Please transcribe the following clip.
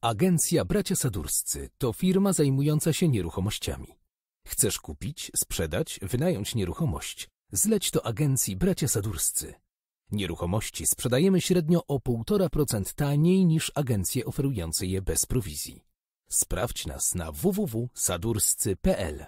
Agencja Bracia Sadurscy to firma zajmująca się nieruchomościami. Chcesz kupić, sprzedać, wynająć nieruchomość? Zleć to agencji Bracia Sadurscy. Nieruchomości sprzedajemy średnio o 1,5% taniej niż agencje oferujące je bez prowizji. Sprawdź nas na www.sadurscy.pl